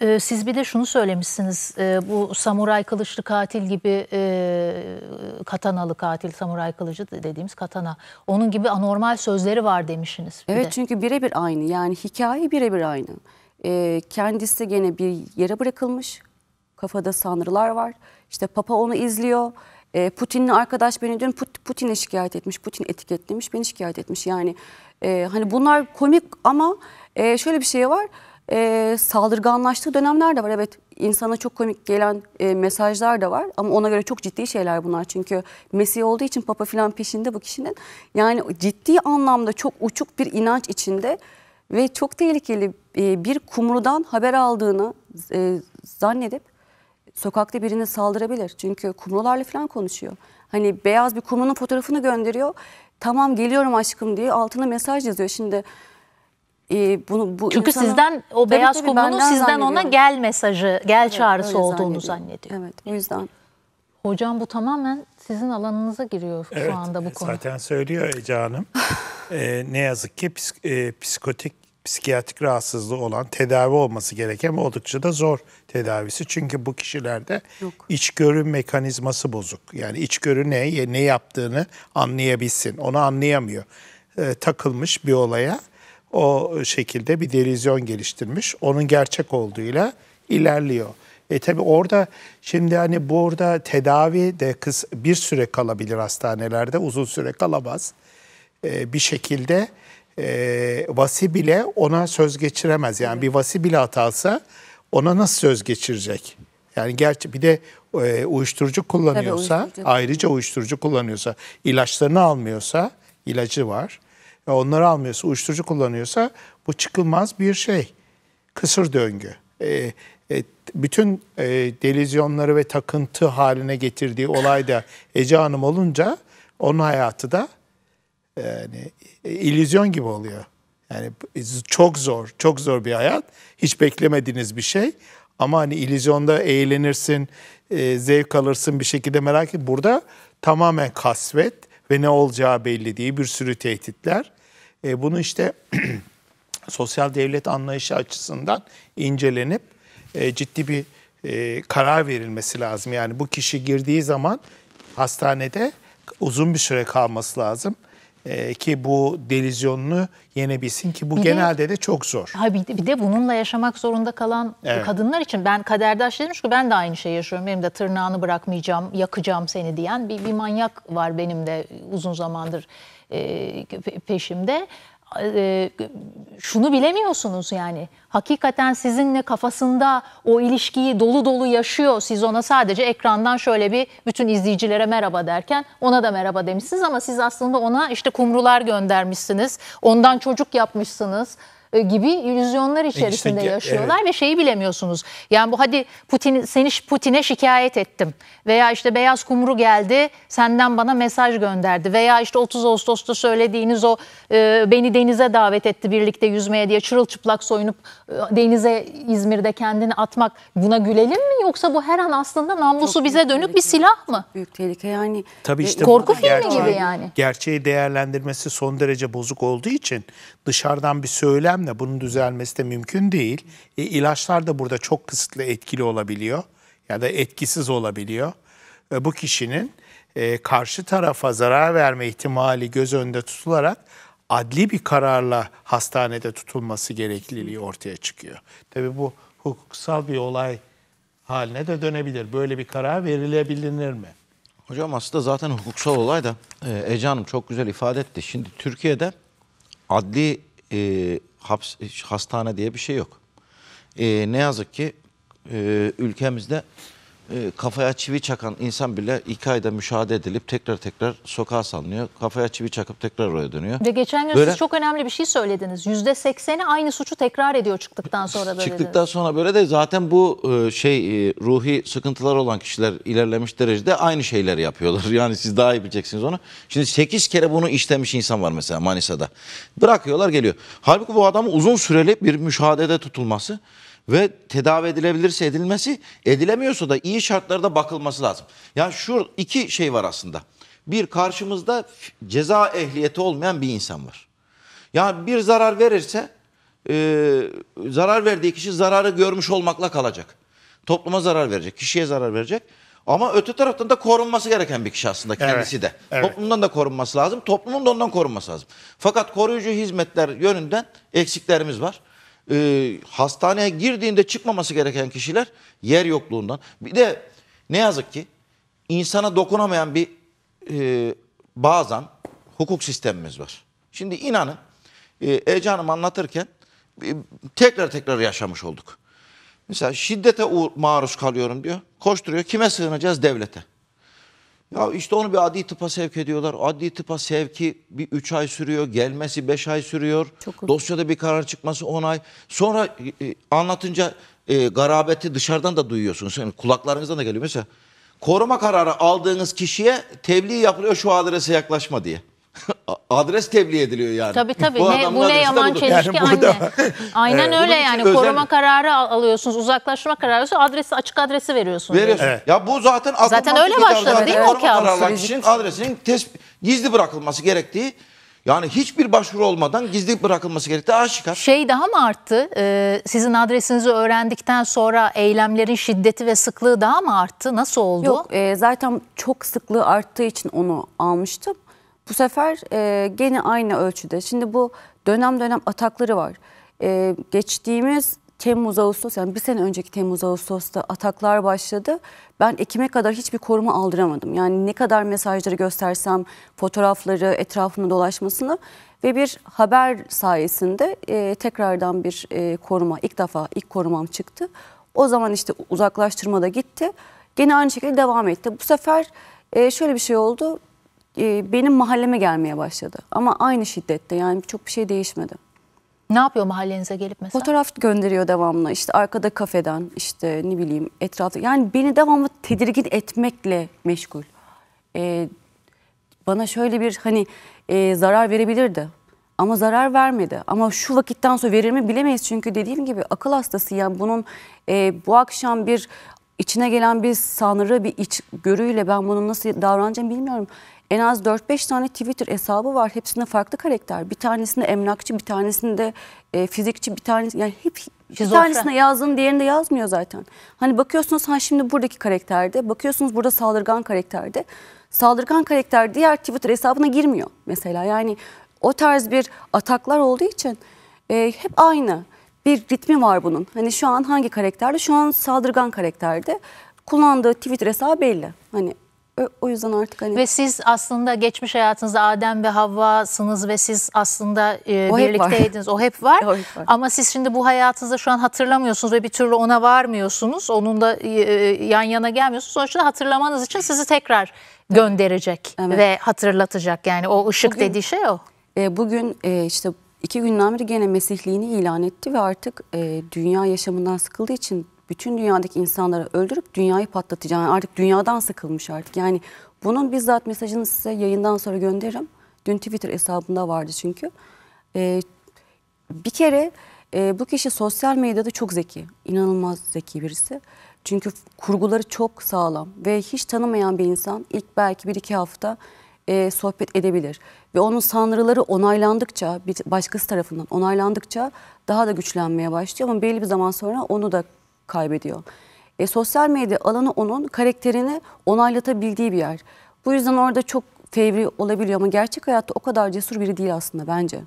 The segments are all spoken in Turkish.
Ee, siz bir de şunu söylemişsiniz. Ee, bu samuray kılıçlı katil gibi e, katanalı katil, samuray kılıcı dediğimiz katana. Onun gibi anormal sözleri var demişsiniz. bir Evet de. çünkü birebir aynı yani hikaye birebir aynı. Ee, kendisi gene bir yere bırakılmış. Kafada sanrılar var. İşte Papa onu izliyor. Ee, Putin'in arkadaş beni dün Put- Putin'e şikayet etmiş. Putin etiketlemiş beni şikayet etmiş. Yani e, hani bunlar komik ama e, şöyle bir şey var. E, saldırganlaştığı dönemler de var. Evet insana çok komik gelen e, mesajlar da var. Ama ona göre çok ciddi şeyler bunlar. Çünkü Mesih olduğu için Papa filan peşinde bu kişinin. Yani ciddi anlamda çok uçuk bir inanç içinde ve çok tehlikeli e, bir kumrudan haber aldığını e, zannedip sokakta birine saldırabilir. Çünkü kumrularla falan konuşuyor. Hani beyaz bir kumrunun fotoğrafını gönderiyor. Tamam geliyorum aşkım diye altına mesaj yazıyor. Şimdi e, bunu bu Çünkü insana- sizden o Tabii, beyaz tabii, sizden ona gel mesajı, gel çağrısı Öyle olduğunu zannediyor. zannediyor. Evet o yüzden. Hocam bu tamamen sizin alanınıza giriyor Evet, şu anda bu konu. Zaten söylüyor Ece Hanım. Ee, ne yazık ki psik- e, psikotik, psikiyatrik rahatsızlığı olan tedavi olması gereken ve oldukça da zor tedavisi. Çünkü bu kişilerde Yok. içgörü mekanizması bozuk. Yani içgörü ne, ne yaptığını anlayabilsin. Onu anlayamıyor. Ee, takılmış bir olaya o şekilde bir delizyon geliştirmiş. Onun gerçek olduğuyla ilerliyor. E tabi orada şimdi hani burada tedavi de kız bir süre kalabilir hastanelerde uzun süre kalamaz. E, bir şekilde e, vasi bile ona söz geçiremez. Yani bir vasi bile atarsa ona nasıl söz geçirecek? Yani gerçi bir de e, uyuşturucu kullanıyorsa, uyuşturucu. ayrıca uyuşturucu kullanıyorsa, ilaçlarını almıyorsa, ilacı var. Onları almıyorsa, uyuşturucu kullanıyorsa bu çıkılmaz bir şey. Kısır döngü. E, e, bütün e, delizyonları ve takıntı haline getirdiği olay da Ece Hanım olunca onun hayatı da yani e, illüzyon gibi oluyor. Yani çok zor, çok zor bir hayat. Hiç beklemediğiniz bir şey. Ama hani illüzyonda eğlenirsin, e, zevk alırsın bir şekilde merak et. Burada tamamen kasvet ve ne olacağı belli değil. Bir sürü tehditler. E, bunu işte sosyal devlet anlayışı açısından incelenip e, ciddi bir e, karar verilmesi lazım. Yani bu kişi girdiği zaman hastanede uzun bir süre kalması lazım e, ki bu delizyonunu yenebilsin ki bu Bir de- genelde de çok zor. Ha bir de, bir de bununla yaşamak zorunda kalan Evet. kadınlar için ben kaderdaş dedim ki ben de aynı şeyi yaşıyorum. Benim de tırnağını bırakmayacağım, yakacağım seni diyen bir, bir manyak var benim de uzun zamandır e, pe- peşimde. E, şunu bilemiyorsunuz yani hakikaten sizinle kafasında o ilişkiyi dolu dolu yaşıyor. Siz ona sadece ekrandan şöyle bir bütün izleyicilere merhaba derken ona da merhaba demişsiniz ama siz aslında ona işte kumrular göndermişsiniz. Ondan çocuk yapmışsınız gibi illüzyonlar içerisinde ge- yaşıyorlar ve şeyi bilemiyorsunuz. Yani bu hadi Putin seni Putin'e şikayet ettim veya işte beyaz kumru geldi senden bana mesaj gönderdi veya işte 30 Ağustos'ta söylediğiniz o e, beni denize davet etti birlikte yüzmeye diye çırılçıplak soyunup e, denize İzmir'de kendini atmak buna gülelim mi yoksa bu her an aslında namlusu Çok bize büyük dönüp bir tehlike. silah mı? Büyük tehlike yani. Tabii E, işte Korku filmi gerçeği- gibi yani. Gerçeği değerlendirmesi son derece bozuk olduğu için dışarıdan bir söylemle bunun düzelmesi de mümkün değil. E, ilaçlar da burada çok kısıtlı etkili olabiliyor ya da etkisiz olabiliyor. E, bu kişinin e, karşı tarafa zarar verme ihtimali göz önünde tutularak adli bir kararla hastanede tutulması gerekliliği ortaya çıkıyor. Tabii bu hukuksal bir olay haline de dönebilir. Böyle bir karar verilebilir mi? Hocam aslında zaten hukuksal olay da e, Ece Hanım çok güzel ifade etti. Şimdi Türkiye'de adli e, haps, hastane diye bir şey yok. E, ne yazık ki e, ülkemizde e, kafaya çivi çakan insan bile iki ayda müşahede edilip tekrar tekrar sokağa salınıyor. Kafaya çivi çakıp tekrar oraya dönüyor. Ve geçen gün Böyle- siz çok önemli bir şey söylediniz. Yüzde sekseni aynı suçu tekrar ediyor çıktıktan sonra da dediniz. Çıktıktan sonra böyle de zaten bu e, şey e, ruhi sıkıntılar olan kişiler ilerlemiş derecede aynı şeyleri yapıyorlar. Yani siz daha iyi bileceksiniz onu. Şimdi 8 kere bunu işlemiş insan var mesela Manisa'da. Bırakıyorlar geliyor. Halbuki bu adamın uzun süreli bir müşahedede tutulması ve tedavi edilebilirse edilmesi, edilemiyorsa da iyi şartlarda bakılması lazım. Yani şu iki şey var aslında. Bir karşımızda ceza ehliyeti olmayan bir insan var. Yani bir zarar verirse e, zarar verdiği kişi zararı görmüş olmakla kalacak. Topluma zarar verecek, kişiye zarar verecek. Ama öte taraftan da korunması gereken bir kişi aslında kendisi de. evet. Toplumdan da korunması lazım, toplumun da ondan korunması lazım. Fakat koruyucu hizmetler yönünden eksiklerimiz var. Ee, hastaneye girdiğinde çıkmaması gereken kişiler yer yokluğundan. Bir de ne yazık ki insana dokunamayan bir e, bazen hukuk sistemimiz var. Şimdi inanın e, Ece Hanım anlatırken e, tekrar tekrar yaşamış olduk. Mesela şiddete maruz kalıyorum diyor. Koşturuyor. Kime sığınacağız? Devlete. Ya işte onu bir adli tıpa sevk ediyorlar. Adli tıpa sevki bir 3 ay sürüyor. Gelmesi 5 ay sürüyor. Çok. Dosyada bir karar çıkması 10 ay. Sonra e, anlatınca e, garabeti dışarıdan da duyuyorsunuz. Yani kulaklarınızdan da geliyor. Mesela koruma kararı aldığınız kişiye tebliğ yapılıyor şu adrese yaklaşma diye. Adres tebliğ ediliyor yani. Tabii tabii. Bu ne, bu ne yaman çelişki Yani burada- anne. Aynen Bunun öyle yani. özel- Koruma kararı al- alıyorsunuz, uzaklaşma kararı alıyorsunuz. Adresi, açık adresi veriyorsunuz. Veriyorsun. Evet. Ya bu zaten Zaten öyle başladı değil mi o Koruma kağıt? kişinin adresinin tespit, gizli bırakılması gerektiği yani hiçbir başvuru olmadan gizli bırakılması gerektiği aşikar. Şey daha mı arttı? Ee, sizin adresinizi öğrendikten sonra eylemlerin şiddeti ve sıklığı daha mı arttı? Nasıl oldu? Yok e, zaten çok sıklığı arttığı için onu almıştım. Bu sefer e, gene aynı ölçüde. Şimdi bu dönem dönem atakları var. E, geçtiğimiz Temmuz Ağustos yani bir sene önceki Temmuz Ağustos'ta ataklar başladı. Ben Ekim'e kadar hiçbir koruma aldıramadım. Yani ne kadar mesajları göstersem fotoğrafları etrafında dolaşmasını ve bir haber sayesinde e, tekrardan bir e, koruma ilk defa ilk korumam çıktı. O zaman işte uzaklaştırma da gitti. Gene aynı şekilde devam etti. Bu sefer e, şöyle bir şey oldu. E, benim mahalleme gelmeye başladı. Ama aynı şiddette yani çok bir şey değişmedi. Ne yapıyor mahallenize gelip mesela? Fotoğraf gönderiyor devamlı. İşte arkada kafeden işte ne bileyim etrafta. Yani beni devamlı tedirgin etmekle meşgul. E, bana şöyle bir hani e, zarar verebilirdi. Ama zarar vermedi. Ama şu vakitten sonra verir mi bilemeyiz. Çünkü dediğim gibi akıl hastası. Yani bunun e, bu akşam bir içine gelen bir sanrı, bir iç görüyle ben bunun nasıl davranacağımı bilmiyorum. En az 4-5 tane Twitter hesabı var. Hepsinde farklı karakter. Bir tanesinde emlakçı, bir tanesinde e, fizikçi, bir tanesi yani hep bir Şizofren. tanesinde yazdığın diğerinde yazmıyor zaten. Hani bakıyorsunuz ha şimdi buradaki karakterde, bakıyorsunuz burada saldırgan karakterde. Saldırgan karakter diğer Twitter hesabına girmiyor mesela. Yani o tarz bir ataklar olduğu için e, hep aynı bir ritmi var bunun. Hani şu an hangi karakterde? Şu an saldırgan karakterde. Kullandığı Twitter hesabı belli. Hani o- yüzden artık hani Ve siz aslında geçmiş hayatınızda Adem ve Havva'sınız ve siz aslında e, O hep birlikteydiniz. O hep var. O hep var. Ama siz şimdi bu hayatınızda şu an hatırlamıyorsunuz ve bir türlü ona varmıyorsunuz. Onun da e, yan yana gelmiyorsunuz. Sonuçta hatırlamanız için sizi tekrar gönderecek Evet. ve hatırlatacak. Yani o ışık Bugün- dediği şey o. E, bugün e, işte iki günden beri gene mesihliğini ilan etti ve artık e, dünya yaşamından sıkıldığı için bütün dünyadaki insanları öldürüp dünyayı patlatacağını yani artık dünyadan sıkılmış artık. Yani bunun bizzat mesajını size yayından sonra gönderirim. Dün Twitter hesabında vardı çünkü. E, bir kere e, bu kişi sosyal medyada çok zeki, inanılmaz zeki birisi. Çünkü kurguları çok sağlam ve hiç tanımayan bir insan ilk belki bir iki hafta e, sohbet edebilir. Ve onun sanrıları onaylandıkça, bir başkası tarafından onaylandıkça daha da güçlenmeye başlıyor ama belli bir zaman sonra onu da kaybediyor. E, sosyal medya alanı onun karakterini onaylatabildiği bir yer. Bu yüzden orada çok fevri olabiliyor ama gerçek hayatta o kadar cesur biri değil aslında bence.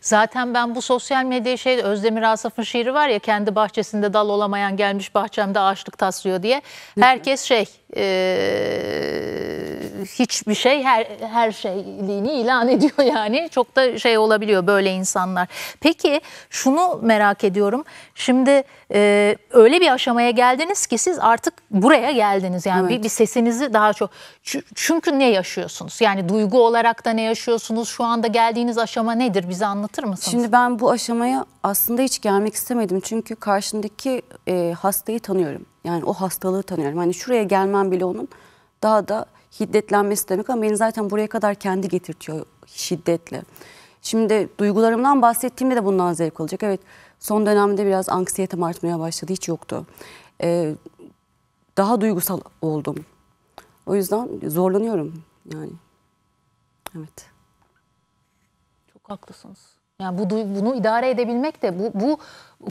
Zaten ben bu sosyal medya şey Özdemir Asaf'ın şiiri var ya kendi bahçesinde dal olamayan gelmiş bahçemde ağaçlık taslıyor diye. Herkes şey eee, hiçbir şey her, her şeyliğini ilan ediyor yani. Çok da şey olabiliyor böyle insanlar. Peki şunu merak ediyorum. Şimdi eee, öyle bir aşamaya geldiniz ki siz artık buraya geldiniz. Yani bir, bir sesinizi daha çok. Çü- Çünkü ne yaşıyorsunuz? Yani duygu olarak da ne yaşıyorsunuz? Şu anda geldiğiniz aşama nedir? Bize anlatır mısınız? Şimdi ben bu aşamaya aslında hiç gelmek istemedim. Çünkü karşındaki e, hastayı tanıyorum. Yani o hastalığı tanıyorum. Hani şuraya gelmem bile onun daha da hiddetlenmesi demek ama beni zaten buraya kadar kendi getirtiyor şiddetle. Şimdi duygularımdan bahsettiğimde de bundan zevk alacak. Evet son dönemde biraz anksiyetem artmaya başladı. Hiç yoktu. E, daha duygusal oldum. O yüzden zorlanıyorum yani. Evet. Çok haklısınız. Yani bu bunu idare edebilmek de bu bu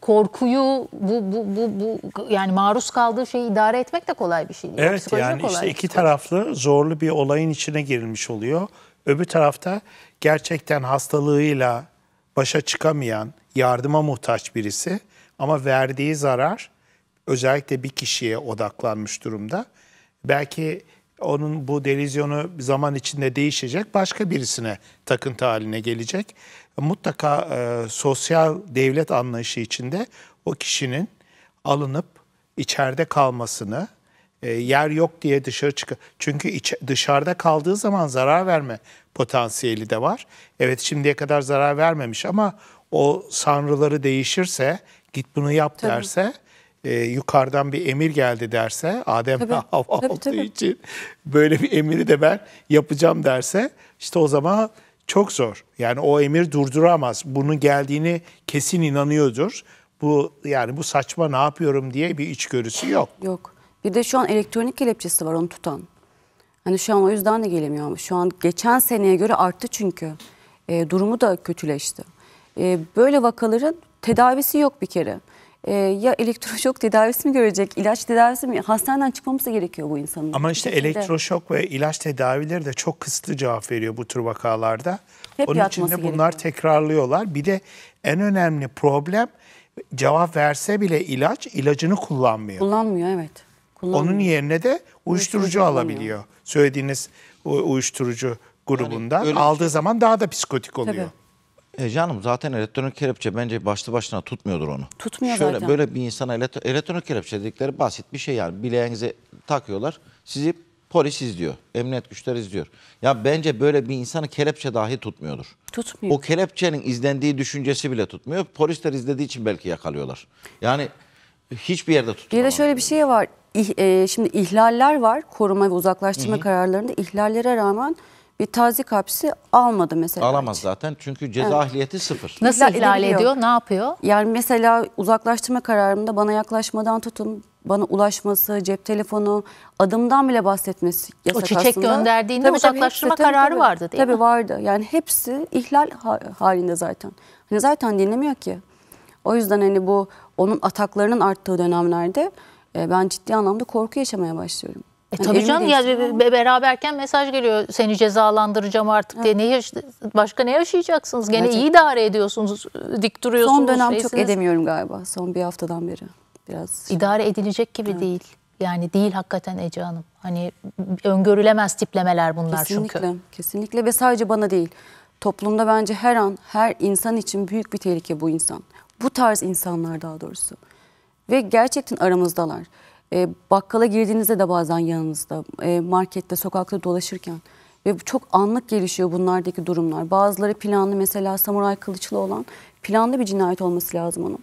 korkuyu bu bu bu, bu yani maruz kaldığı şeyi idare etmek de kolay bir şey değil. Evet Psikolojide yani kolay işte iki şey. taraflı zorlu bir olayın içine girilmiş oluyor. Öbür tarafta gerçekten hastalığıyla başa çıkamayan, yardıma muhtaç birisi ama verdiği zarar özellikle bir kişiye odaklanmış durumda. Belki onun bu delizyonu zaman içinde değişecek, başka birisine takıntı haline gelecek. Mutlaka e, sosyal devlet anlayışı içinde o kişinin alınıp içeride kalmasını, e, yer yok diye dışarı çık. Çünkü iç, dışarıda kaldığı zaman zarar verme potansiyeli de var. Evet şimdiye kadar zarar vermemiş ama o sanrıları değişirse, git bunu yap derse, e, yukarıdan bir emir geldi derse, Adem Tabii, hava tabii, olduğu tabii. için böyle bir emiri de ben yapacağım derse, işte o zaman çok zor. Yani o emir durduramaz. Bunun geldiğini kesin inanıyordur. Bu yani bu saçma ne yapıyorum diye bir içgörüsü yok. Yok. Bir de şu an elektronik kelepçesi var onu tutan. Hani şu an o yüzden de gelemiyor ama şu an geçen seneye göre arttı çünkü. E, durumu da kötüleşti. E, böyle vakaların tedavisi yok bir kere. E, ya elektroşok tedavisi mi görecek, ilaç tedavisi mi? Hastaneden çıkmaması gerekiyor bu insanın. Ama işte elektroşok ve ilaç tedavileri de çok kısıtlı cevap veriyor bu tür vakalarda. Hep Onun için de bunlar gerekiyor. tekrarlıyorlar. Bir de en önemli problem cevap verse bile ilaç ilacını kullanmıyor. Kullanmıyor evet. Kullanmıyor. Onun yerine de uyuşturucu Uyuşturucu alabiliyor. Söylediğiniz uyuşturucu grubundan öyle- aldığı zaman daha da psikotik oluyor. Tabii. E canım zaten elektronik kelepçe bence başlı başına tutmuyordur onu. Tutmuyor Şöyle, zaten. Böyle bir insana elektro- elektronik kelepçe dedikleri basit bir şey yani. Bileğinize takıyorlar. Sizi polis izliyor. Emniyet güçleri izliyor. Ya bence böyle bir insanı kelepçe dahi tutmuyordur. Tutmuyor. O kelepçenin izlendiği düşüncesi bile tutmuyor. Polisler izlediği için belki yakalıyorlar. Yani hiçbir yerde Bir de şöyle bir şey var. İh- e, şimdi ihlaller var. Koruma ve uzaklaştırma kararlarında ihlallere rağmen bir tazik hapsi almadı mesela. Alamaz zaten çünkü ceza ehliyeti sıfır. Nasıl İhlal ihlal ediyor? Ne yapıyor? Yani mesela uzaklaştırma kararında bana yaklaşmadan tutun, bana ulaşması, cep telefonu, adımdan bile bahsetmesi yasak çiçek aslında. gönderdiğinde uzaklaştırma hepsi, kararı vardı değil tabii mi? vardı. Yani hepsi ihlal ha- halinde zaten. Hani zaten dinlemiyor ki. O yüzden hani bu onun ataklarının arttığı dönemlerde e, ben ciddi anlamda korku yaşamaya başlıyorum. E Hani tabii evimi canım ya be- beraberken mesaj geliyor seni cezalandıracağım artık diye. Ne yaş- başka ne yaşayacaksınız? Gene Gerçekten. iyi idare ediyorsunuz. Dik duruyorsunuz. Son dönem çok şeysiniz. edemiyorum galiba. Son bir haftadan beri. Biraz İdare edilecek gibi değil. Yani değil hakikaten Ece Hanım. Hani öngörülemez tiplemeler bunlar Kesinlikle, çünkü. kesinlikle ve sadece bana değil. Toplumda bence her an her insan için büyük bir tehlike bu insan. Bu tarz insanlar daha doğrusu. Ve gerçekten aramızdalar. E, bakkala girdiğinizde de bazen yanınızda, e, markette, sokakta dolaşırken. Ve çok anlık gelişiyor bunlardaki durumlar. Bazıları planlı mesela samuray kılıçlı olan planlı bir cinayet olması lazım onun.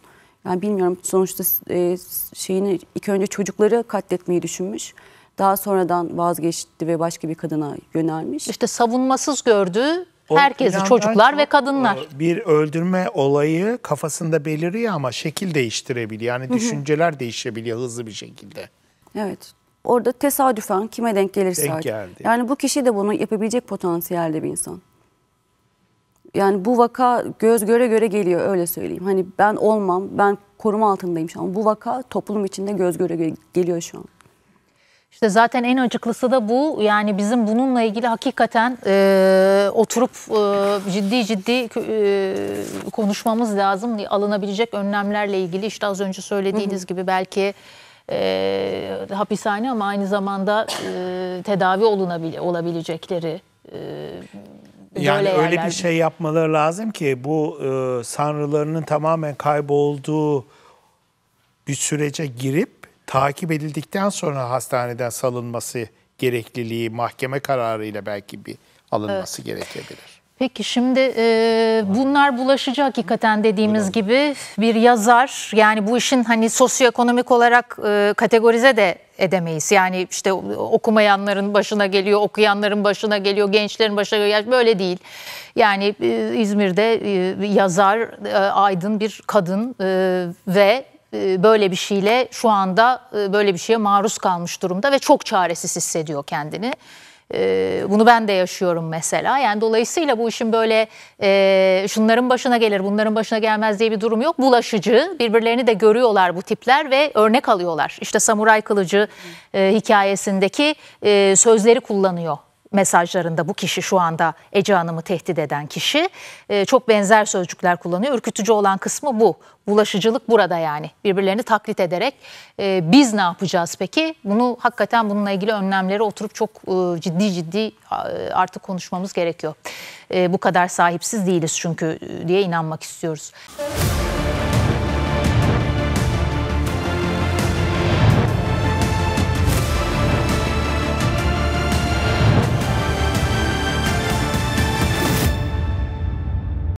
Yani bilmiyorum sonuçta e, şeyini ilk önce çocukları katletmeyi düşünmüş. Daha sonradan vazgeçti ve başka bir kadına yönelmiş. İşte savunmasız gördüğü O herkesi çocuklar ve kadınlar. e, Bir öldürme olayı kafasında beliriyor ama şekil değiştirebiliyor. Yani düşünceler değişebiliyor hızlı bir şekilde. Evet. Orada tesadüfen kime denk gelirse Denk artık. geldi. Yani bu kişi de bunu yapabilecek potansiyelde bir insan. Yani bu vaka göz göre göre geliyor öyle söyleyeyim. Hani ben olmam, ben koruma altındayım şu an. Bu vaka toplum içinde göz göre göre geliyor şu an. İşte zaten en acıklısı da bu. Yani bizim bununla ilgili hakikaten e, oturup e, ciddi ciddi e, konuşmamız lazım. Alınabilecek önlemlerle ilgili işte az önce söylediğiniz gibi belki e, hapishane ama aynı zamanda e, tedavi olunabile, olabilecekleri e, Yani öyle yerler. bir şey yapmaları lazım ki bu e, sanrılarının tamamen kaybolduğu bir sürece girip takip edildikten sonra hastaneden salınması gerekliliği mahkeme kararıyla belki bir alınması gerekebilir. Peki şimdi e, bunlar bulaşıcı hakikaten dediğimiz gibi bir yazar yani bu işin hani sosyoekonomik olarak e, kategorize de edemeyiz. Yani işte okumayanların başına geliyor, okuyanların başına geliyor, gençlerin başına geliyor. Böyle değil. Yani e, İzmir'de e, yazar, e, aydın bir kadın e, ve böyle bir şeyle şu anda e, böyle bir şeye maruz kalmış durumda ve çok çaresiz hissediyor kendini. E, bunu ben de yaşıyorum mesela. Yani dolayısıyla bu işin böyle e, şunların başına gelir, bunların başına gelmez diye bir durum yok. Bulaşıcı, birbirlerini de görüyorlar bu tipler ve örnek alıyorlar. İşte samuray kılıcı e, hikayesindeki e, sözleri kullanıyor mesajlarında bu kişi şu anda Ece Hanım'ı tehdit eden kişi e, çok benzer sözcükler kullanıyor. Ürkütücü olan kısmı bu. Bulaşıcılık burada yani. Birbirlerini taklit ederek e, biz ne yapacağız peki? Bunu hakikaten bununla ilgili önlemleri oturup çok e, ciddi ciddi artık konuşmamız gerekiyor. E, bu kadar sahipsiz değiliz çünkü diye inanmak istiyoruz.